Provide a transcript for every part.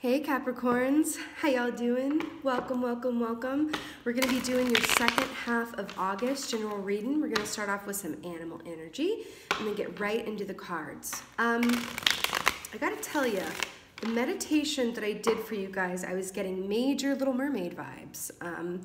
Hey Capricorns, how y'all doing? Welcome, welcome, welcome. We're gonna be doing your second half of August general reading. We're gonna start off with some animal energy and then get right into the cards. Um, I gotta tell you, the meditation that I did for you guys, I was getting major Little Mermaid vibes. Um,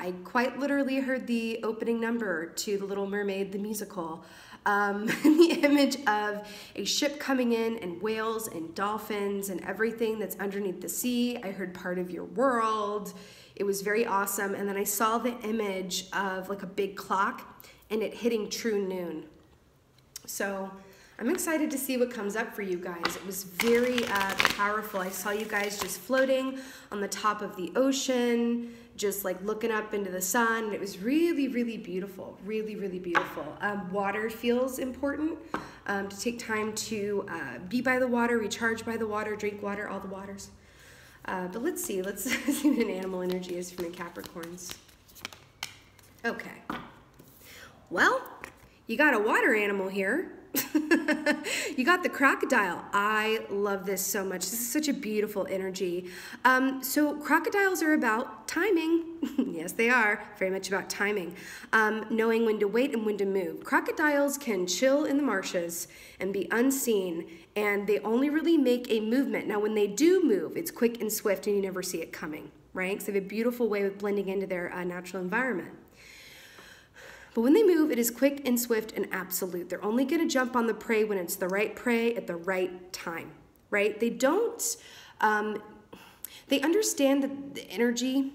I quite literally heard the opening number to The Little Mermaid, the musical. Um, the image of a ship coming in and whales and dolphins and everything that's underneath the sea. I heard part of your world. It was very awesome. And then I saw the image of like a big clock and it hitting true noon. So I'm excited to see what comes up for you guys. It was very uh, powerful. I saw you guys just floating on the top of the ocean just like looking up into the sun. It was really, really beautiful, really, really beautiful. Um, water feels important um, to take time to uh, be by the water, recharge by the water, drink water, all the waters. Uh, but let's see, let's see what an animal energy is from the Capricorns. Okay. Well, you got a water animal here. you got the crocodile. I love this so much. This is such a beautiful energy. Um, so crocodiles are about timing. yes, they are very much about timing. Um, knowing when to wait and when to move. Crocodiles can chill in the marshes and be unseen, and they only really make a movement. Now, when they do move, it's quick and swift, and you never see it coming, right? Because they have a beautiful way of blending into their uh, natural environment. But when they move, it is quick and swift and absolute. They're only going to jump on the prey when it's the right prey at the right time, right? They don't, um, they understand that the energy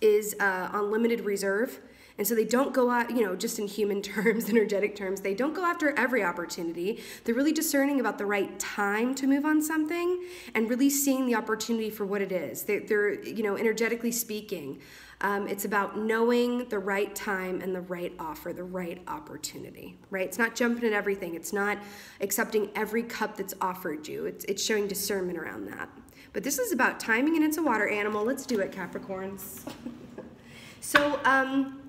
is uh, on limited reserve. And so they don't go out, you know, just in human terms, energetic terms, they don't go after every opportunity. They're really discerning about the right time to move on something and really seeing the opportunity for what it is. They're, they're you know, energetically speaking. Um, it's about knowing the right time and the right offer, the right opportunity, right? It's not jumping at everything. It's not accepting every cup that's offered you. It's, it's showing discernment around that. But this is about timing and it's a water animal. Let's do it, Capricorns. so um,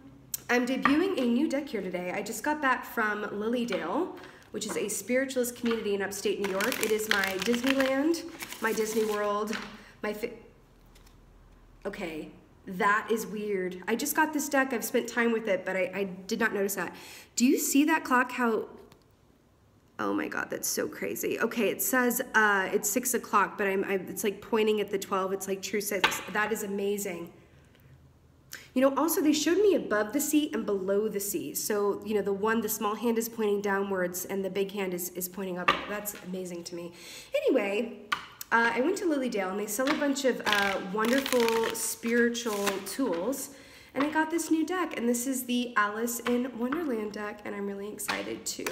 I'm debuting a new deck here today. I just got back from Lily Dale, which is a spiritualist community in upstate New York. It is my Disneyland, my Disney World, my... okay, that is weird. I just got this deck. I've spent time with it, but I, I did not notice that. Do you see that clock? How Oh my God, that's so crazy. Okay, it says uh, it's six o'clock, but I'm, I'm, it's like pointing at the 12. It's like true six. That is amazing. You know, also they showed me above the sea and below the sea. So, you know, the one, the small hand is pointing downwards and the big hand is, is pointing up. That's amazing to me. Anyway, uh, I went to Lily Dale and they sell a bunch of uh, wonderful spiritual tools. And I got this new deck, and this is the Alice in Wonderland deck, and I'm really excited to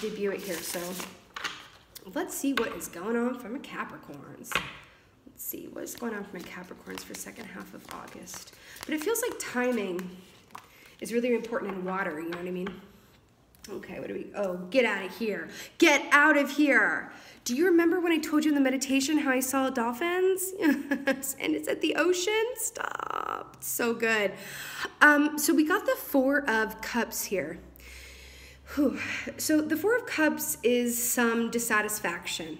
debut it here. So let's see what is going on from a Capricorns. Let's see what is going on for my Capricorns for second half of August. But it feels like timing is really important in water, you know what I mean? Okay, what do we, oh, get out of here. Get out of here. Do you remember when I told you in the meditation how I saw dolphins? And it's at the ocean? Stop, so good. Um, so we got the Four of Cups here. Whew. So the Four of Cups is some dissatisfaction,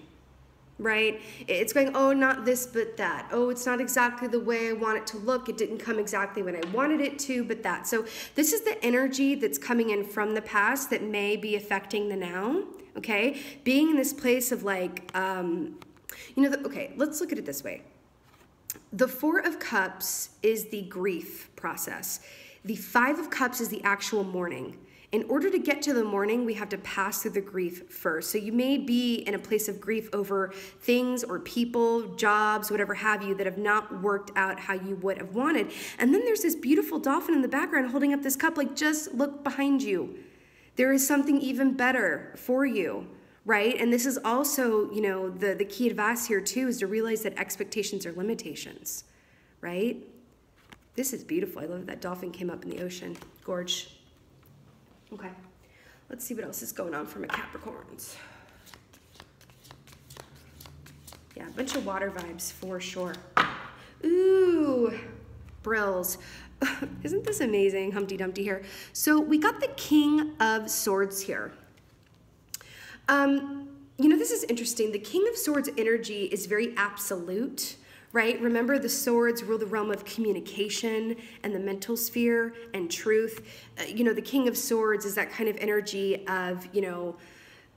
right? It's going, oh, not this, but that. Oh, it's not exactly the way I want it to look. It didn't come exactly when I wanted it to, but that. So this is the energy that's coming in from the past that may be affecting the now, okay? Being in this place of like, um, you know, the, okay, let's look at it this way. The Four of Cups is the grief process. The Five of Cups is the actual mourning in order to get to the mourning, we have to pass through the grief first. So you may be in a place of grief over things or people, jobs, whatever have you, that have not worked out how you would have wanted. And then there's this beautiful dolphin in the background holding up this cup, like, just look behind you. There is something even better for you right? And this is also, you know, the, the key advice here too is to realize that expectations are limitations, right? This is beautiful. I love that dolphin came up in the ocean. Gorge. Okay, let's see what else is going on for my Capricorns. Yeah, a bunch of water vibes for sure. Ooh, Brills. Isn't this amazing, Humpty Dumpty here? So we got the King of Swords here. Um, you know, this is interesting. The King of Swords energy is very absolute, right? Remember, the swords rule the realm of communication and the mental sphere and truth. Uh, you know, the King of Swords is that kind of energy of, you know,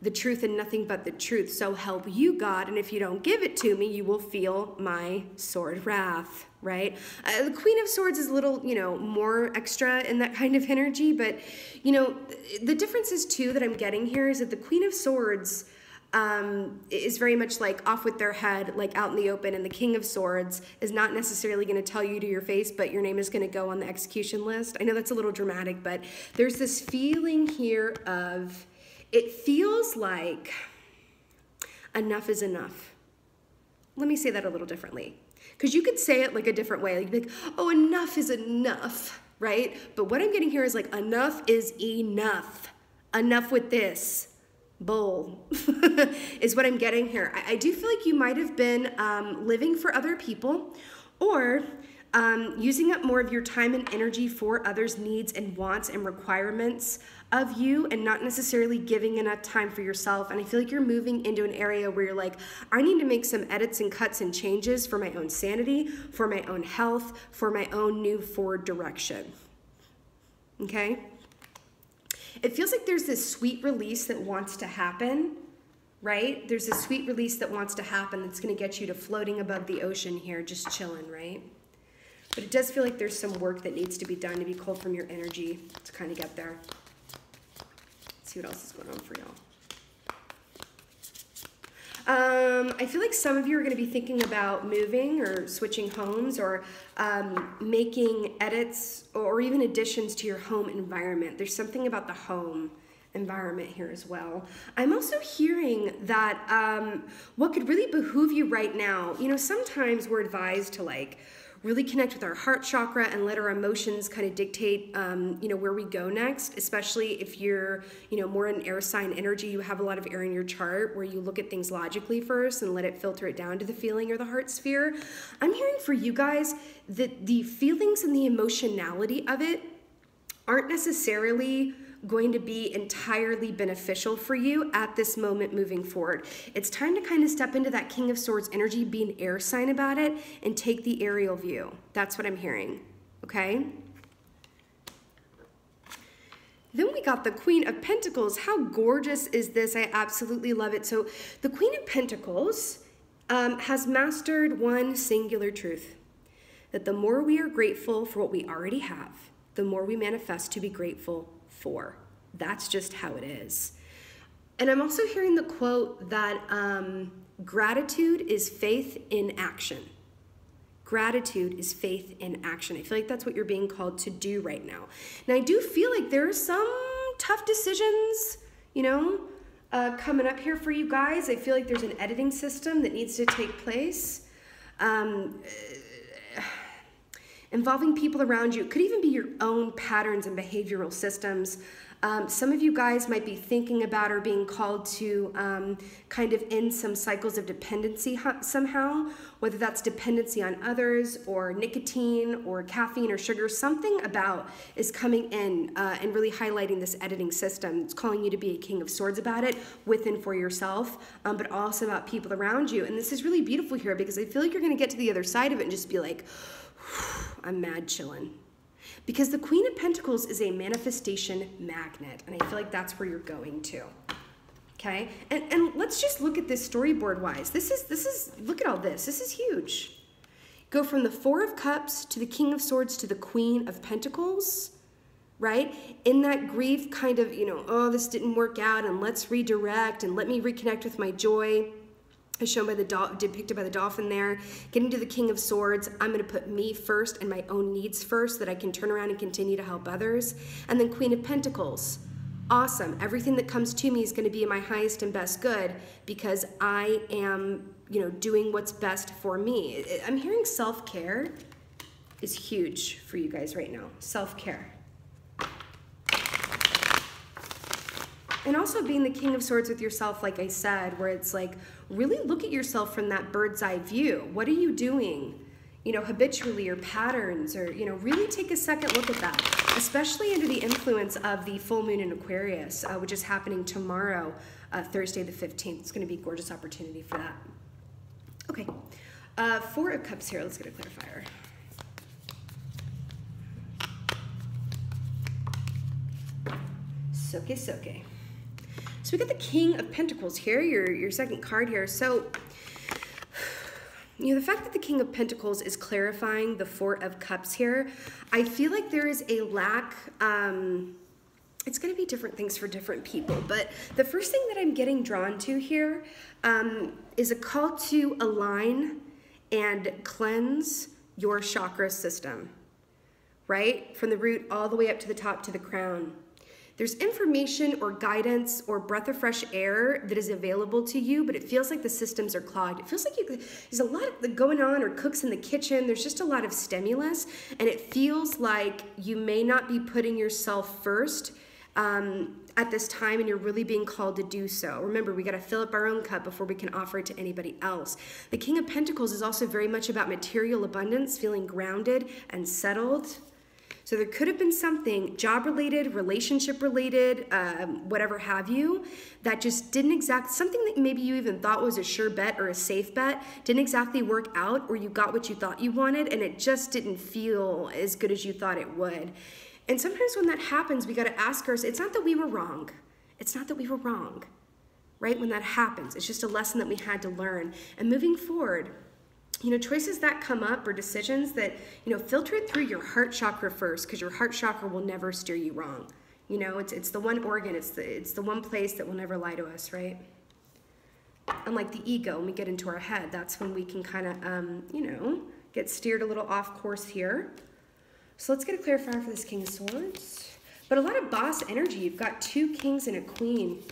the truth and nothing but the truth. So help you, God, and if you don't give it to me, you will feel my sword wrath, right? Uh, the Queen of Swords is a little, you know, more extra in that kind of energy, but, you know, the differences too that I'm getting here is that the Queen of Swords um, is very much like off with their head, like out in the open, and the King of Swords is not necessarily going to tell you to your face, but your name is going to go on the execution list. I know that's a little dramatic, but there's this feeling here of, it feels like enough is enough. Let me say that a little differently. Because you could say it like a different way. Like, like, oh, enough is enough, right? But what I'm getting here is like, enough is enough. Enough with this. Bull is what I'm getting here. I, I, do feel like you might have been um, living for other people or um, using up more of your time and energy for others' needs and wants and requirements of you and not necessarily giving enough time for yourself. And I feel like you're moving into an area where you're like, I need to make some edits and cuts and changes for my own sanity, for my own health, for my own new forward direction. Okay? It feels like there's this sweet release that wants to happen, right? There's a sweet release that wants to happen that's going to get you to floating above the ocean here, just chilling, right? But it does feel like there's some work that needs to be done to be cold from your energy to kind of get there see what else is going on for y'all. Um, I feel like some of you are going to be thinking about moving or switching homes or um, making edits or even additions to your home environment. There's something about the home environment here as well. I'm also hearing that um, what could really behoove you right now, you know, sometimes we're advised to like really connect with our heart chakra and let our emotions kind of dictate um, you know where we go next especially if you're you know more an air sign energy you have a lot of air in your chart where you look at things logically first and let it filter it down to the feeling or the heart sphere. I'm hearing for you guys that the feelings and the emotionality of it aren't necessarily going to be entirely beneficial for you at this moment moving forward. It's time to kind of step into that King of Swords energy, be an air sign about it, and take the aerial view. That's what I'm hearing, okay? Then we got the Queen of Pentacles. How gorgeous is this? I absolutely love it. So the Queen of Pentacles um, has mastered one singular truth, that the more we are grateful for what we already have, the more we manifest to be grateful for. That's just how it is. And I'm also hearing the quote that um, gratitude is faith in action. Gratitude is faith in action. I feel like that's what you're being called to do right now. Now, I do feel like there are some tough decisions, you know, uh, coming up here for you guys. I feel like there's an editing system that needs to take place. Um, involving people around you. It could even be your own patterns and behavioral systems. Um, some of you guys might be thinking about or being called to um, kind of end some cycles of dependency somehow, whether that's dependency on others or nicotine or caffeine or sugar. Something about is coming in uh, and really highlighting this editing system. It's calling you to be a king of swords about it within for yourself, um, but also about people around you. And this is really beautiful here because I feel like you're going to get to the other side of it and just be like, I'm mad chillin'. Because the Queen of Pentacles is a manifestation magnet, and I feel like that's where you're going to. Okay? And and let's just look at this storyboard wise. This is this is look at all this. This is huge. Go from the 4 of cups to the King of swords to the Queen of Pentacles right? In that grief, kind of, you know, oh, this didn't work out, and let's redirect, and let me reconnect with my joy is shown by the depicted by the dolphin there. Getting to the King of Swords, I'm going to put me first and my own needs first so that I can turn around and continue to help others. And then Queen of Pentacles. Awesome. Everything that comes to me is going to be in my highest and best good because I am, you know, doing what's best for me. I'm hearing self-care is huge for you guys right now. Self-care. And also being the king of swords with yourself, like I said, where it's like, really look at yourself from that bird's eye view. What are you doing? You know, habitually or patterns or, you know, really take a second look at that. especially under the influence of the full moon in Aquarius, uh, which is happening tomorrow, uh, Thursday the 15th. It's going to be a gorgeous opportunity for that. Okay, uh, Four of Cups here. Let's get a clarifier. Soke, soke. So we got the King of Pentacles here, your, your second card here. So, you know, the fact that the King of Pentacles is clarifying the Four of Cups here, I feel like there is a lack, um, it's going to be different things for different people. But the first thing that I'm getting drawn to here um, is a call to align and cleanse your chakra system, right? From the root all the way up to the top to the crown. There's information or guidance or breath of fresh air that is available to you, but it feels like the systems are clogged. It feels like you, there's a lot of going on or cooks in the kitchen. There's just a lot of stimulus, and it feels like you may not be putting yourself first um, at this time and you're really being called to do so. Remember, we got to fill up our own cup before we can offer it to anybody else. The King of Pentacles is also very much about material abundance, feeling grounded and settled. So there could have been something job related, relationship related, um, whatever have you, that just didn't exact something that maybe you even thought was a sure bet or a safe bet didn't exactly work out, or you got what you thought you wanted and it just didn't feel as good as you thought it would. And sometimes when that happens, we got to ask ourselves it's not that we were wrong. It's not that we were wrong, right? When that happens, it's just a lesson that we had to learn. And moving forward, you know, choices that come up or decisions that, you know, filter it through your heart chakra first because your heart chakra will never steer you wrong. You know, it's, it's the one organ, it's the, it's the one place that will never lie to us, right? Unlike the ego, when we get into our head, that's when we can kind of, um, you know, get steered a little off course here. So let's get a clarifier for this King of Swords. But a lot of boss energy. You've got two kings and a queen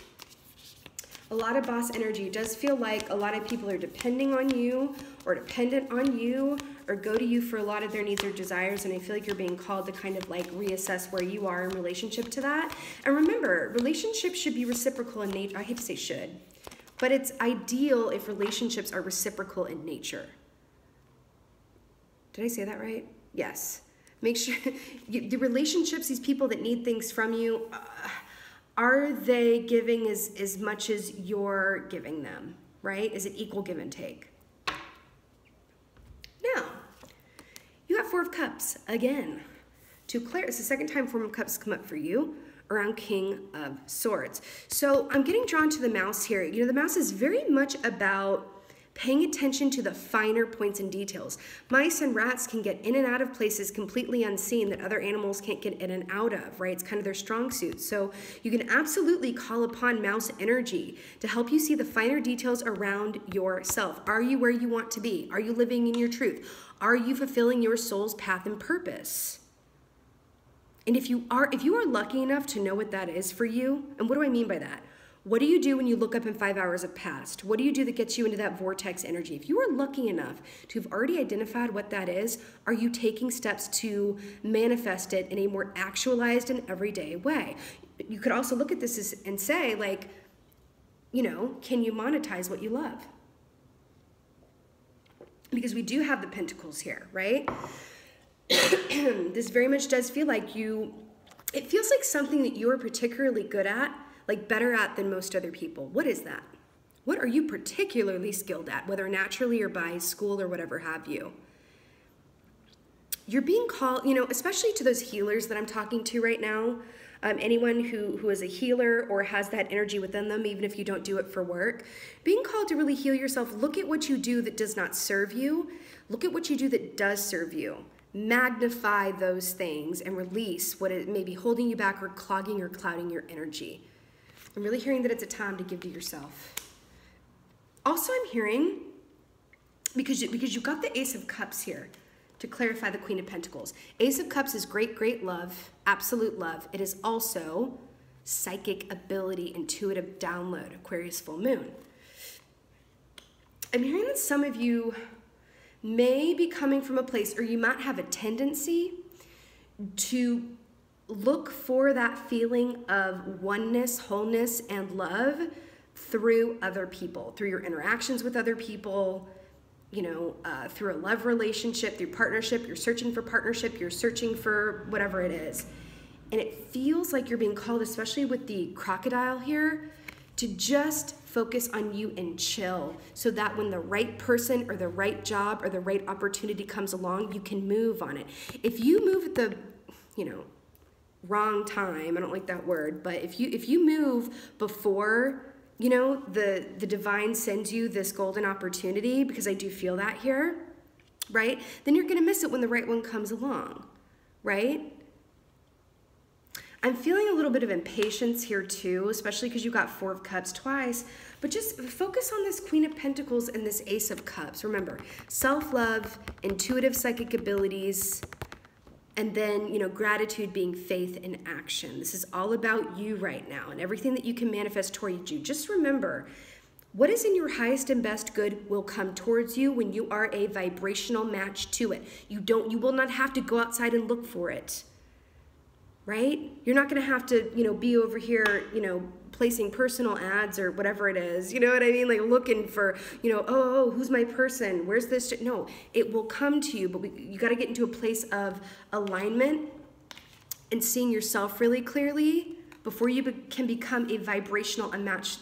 a lot of boss energy. Does feel like a lot of people are depending on you or dependent on you or go to you for a lot of their needs or desires. And I feel like you're being called to kind of like reassess where you are in relationship to that. And remember, relationships should be reciprocal in nature. I hate to say should, but it's ideal if relationships are reciprocal in nature. Did I say that right? Yes. Make sure the relationships, these people that need things from you, uh, are they giving as, as much as you're giving them, right? Is it equal give and take? Now, you have Four of Cups again. To Claire, it's the second time Four of Cups come up for you around King of Swords. So I'm getting drawn to the mouse here. You know, the mouse is very much about paying attention to the finer points and details. Mice and rats can get in and out of places completely unseen that other animals can't get in and out of, right? It's kind of their strong suit. So you can absolutely call upon mouse energy to help you see the finer details around yourself. Are you where you want to be? Are you living in your truth? Are you fulfilling your soul's path and purpose? And if you are if you are lucky enough to know what that is for you, and what do I mean by that? What do you do when you look up and five hours have passed? What do you do that gets you into that vortex energy? If you are lucky enough to have already identified what that is, are you taking steps to manifest it in a more actualized and everyday way? You could also look at this and say, like, you know, can you monetize what you love? Because we do have the pentacles here, right? this very much does feel like you, it feels like something that you are particularly good at like better at than most other people. What is that? What are you particularly skilled at, whether naturally or by school or whatever have you? You're being called, you know, especially to those healers that I'm talking to right now, um, anyone who, who is a healer or has that energy within them, even if you don't do it for work, being called to really heal yourself, look at what you do that does not serve you. Look at what you do that does serve you. Magnify those things and release what it may be holding you back or clogging or clouding your energy. I'm really hearing that it's a time to give to yourself. Also, I'm hearing, because, you, because you've got the Ace of Cups here, to clarify the Queen of Pentacles. Ace of Cups is great, great love, absolute love. It is also psychic ability, intuitive download, Aquarius full moon. I'm hearing that some of you may be coming from a place, or you might have a tendency to look for that feeling of oneness, wholeness, and love through other people, through your interactions with other people, you know, uh, through a love relationship, through partnership. You're searching for partnership, you're searching for whatever it is. And it feels like you're being called, especially with the crocodile here, to just focus on you and chill so that when the right person or the right job or the right opportunity comes along, you can move on it. If you move at the, you know, wrong time, I don't like that word, but if you if you move before you know the the divine sends you this golden opportunity because I do feel that here, right? Then you're going to miss it when the right one comes along, right? I'm feeling a little bit of impatience here too, especially because you got Four of Cups twice. But just focus on this Queen of Pentacles and this Ace of Cups. Remember, self-love, intuitive psychic abilities, and then, you know, gratitude being faith in action. This is all about you right now and everything that you can manifest towards you. Just remember, what is in your highest and best good will come towards you when you are a vibrational match to it. You don't you will not have to go outside and look for it right? You're not going to have to, you know, be over here, you know, placing personal ads or whatever it is. You know what I mean? Like looking for, you know, oh, oh who's my person? Where's this? No, it will come to you, but we, you got to get into a place of alignment and seeing yourself really clearly before you be can become a vibrational a match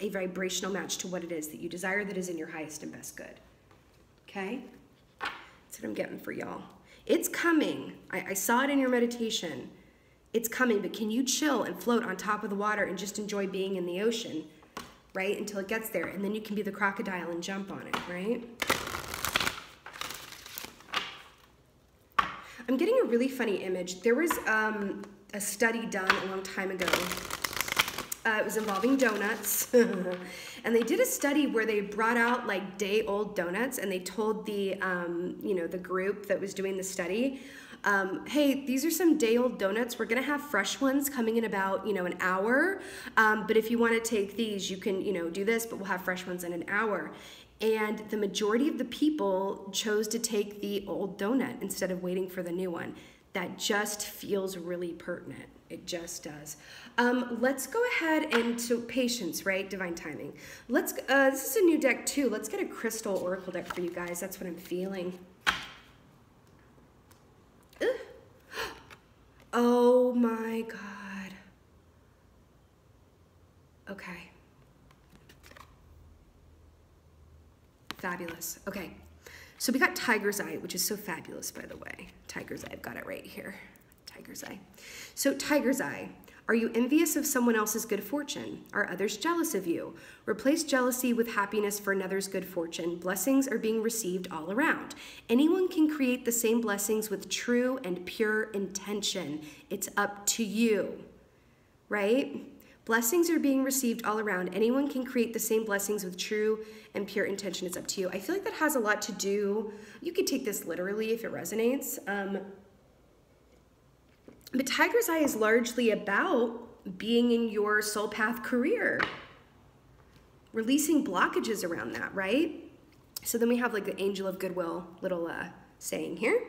a vibrational match to what it is that you desire that is in your highest and best good. Okay? That's what I'm getting for y'all. It's coming. I, I saw it in your meditation. It's coming, but can you chill and float on top of the water and just enjoy being in the ocean, right? Until it gets there. And then you can be the crocodile and jump on it, right? I'm getting a really funny image. There was um, a study done a long time ago. Uh, it was involving donuts. and they did a study where they brought out like day old donuts and they told the, um, you know, the group that was doing the study, um, hey, these are some day old donuts. We're gonna have fresh ones coming in about, you know, an hour. Um, but if you wanna take these, you can, you know, do this, but we'll have fresh ones in an hour. And the majority of the people chose to take the old donut instead of waiting for the new one. That just feels really pertinent. It just does. Um, let's go ahead and to patience, right? Divine timing. Let's. Uh, this is a new deck too. Let's get a crystal oracle deck for you guys. That's what I'm feeling. Oh my God. Okay. Fabulous. Okay. So we got Tiger's Eye, which is so fabulous, by the way. Tiger's Eye, I've got it right here. Tiger's Eye. So Tiger's Eye, are you envious of someone else's good fortune? Are others jealous of you? Replace jealousy with happiness for another's good fortune. Blessings are being received all around. Anyone can create the same blessings with true and pure intention. It's up to you, right? Blessings are being received all around. Anyone can create the same blessings with true and pure intention. It's up to you. I feel like that has a lot to do. You could take this literally if it resonates. Um, but Tiger's Eye is largely about being in your soul path career, releasing blockages around that, right? So then we have like the angel of goodwill little uh, saying here.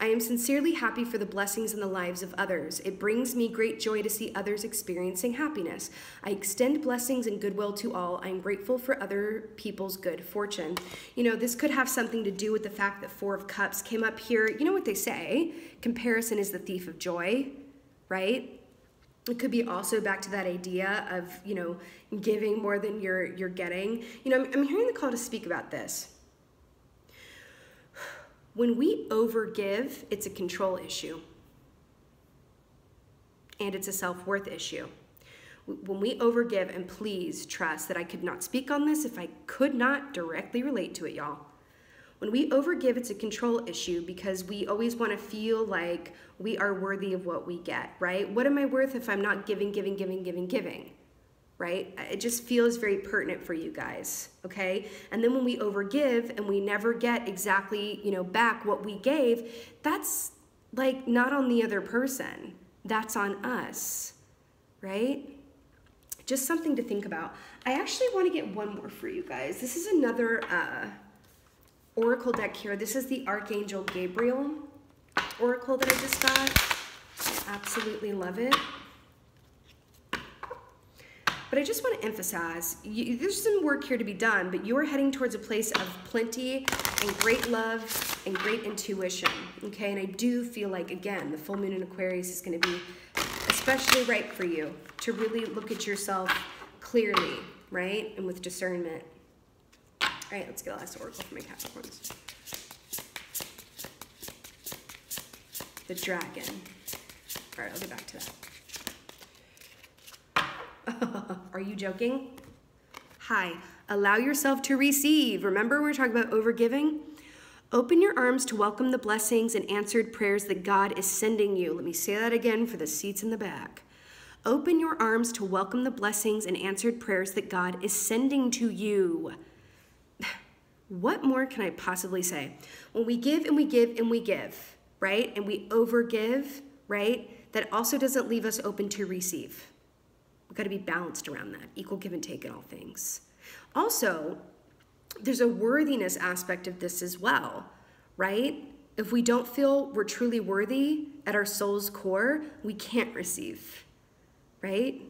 I am sincerely happy for the blessings in the lives of others. It brings me great joy to see others experiencing happiness. I extend blessings and goodwill to all. I am grateful for other people's good fortune. You know, this could have something to do with the fact that Four of Cups came up here. You know what they say? Comparison is the thief of joy, right? It could be also back to that idea of, you know, giving more than you're you're getting. You know, I'm, I'm hearing the call to speak about this when we overgive, it's a control issue and it's a self worth issue. When we overgive, and please trust that I could not speak on this if I could not directly relate to it, y'all. When we overgive, it's a control issue because we always want to feel like we are worthy of what we get, right? What am I worth if I'm not giving, giving, giving, giving, giving? Right? It just feels very pertinent for you guys, okay? And then when we overgive and we never get exactly, you know, back what we gave, that's like not on the other person. That's on us, right? Just something to think about. I actually want to get one more for you guys. This is another uh, oracle deck here. This is the Archangel Gabriel oracle that I just got. I absolutely love it. But I just want to emphasize, you, there's some work here to be done, but you're heading towards a place of plenty and great love and great intuition, okay? And I do feel like, again, the full moon in Aquarius is going to be especially right for you to really look at yourself clearly, right? And with discernment. All right, let's get a last oracle for my Capricorns. The dragon. All right, I'll get back to that. Are you joking? Hi, allow yourself to receive. Remember we are talking about overgiving? Open your arms to welcome the blessings and answered prayers that God is sending you. Let me say that again for the seats in the back. Open your arms to welcome the blessings and answered prayers that God is sending to you. What more can I possibly say? When we give and we give and we give, right? And we overgive, right? That also doesn't leave us open to receive. We've got to be balanced around that, equal give and take in all things. Also, there's a worthiness aspect of this as well, right? If we don't feel we're truly worthy at our soul's core, we can't receive, right?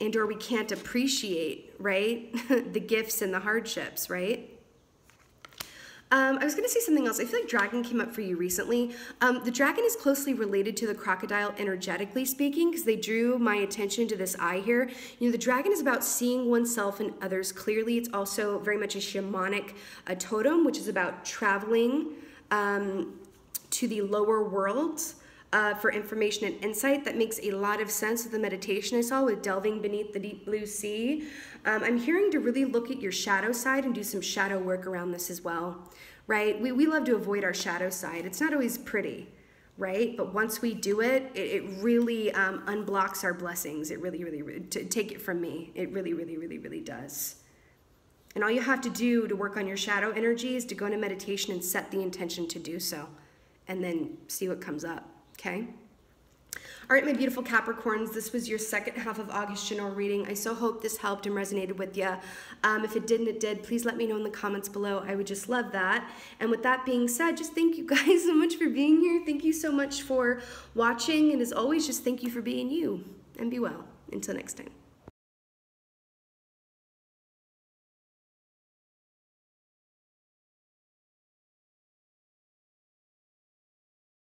And or we can't appreciate, right? the gifts and the hardships, right? Um, I was going to say something else. I feel like dragon came up for you recently. Um, the dragon is closely related to the crocodile, energetically speaking, because they drew my attention to this eye here. You know, the dragon is about seeing oneself and others clearly. It's also very much a shamanic totem, which is about traveling um, to the lower worlds. Uh, for information and insight. That makes a lot of sense with the meditation I saw with delving beneath the deep blue sea. Um, I'm hearing to really look at your shadow side and do some shadow work around this as well right? We, we love to avoid our shadow side. It's not always pretty, right? But once we do it, it, it really um, unblocks our blessings. It really, really, really, take it from me, it really, really, really, really does. And all you have to do to work on your shadow energy is to go into meditation and set the intention to do so, and then see what comes up, okay? All right, my beautiful Capricorns, this was your second half of August general reading. I so hope this helped and resonated with you. Um, if it didn't, it did. Please let me know in the comments below. I would just love that. And with that being said, just thank you guys so much for being here. Thank you so much for watching. And as always, just thank you for being you. And be well. Until next time.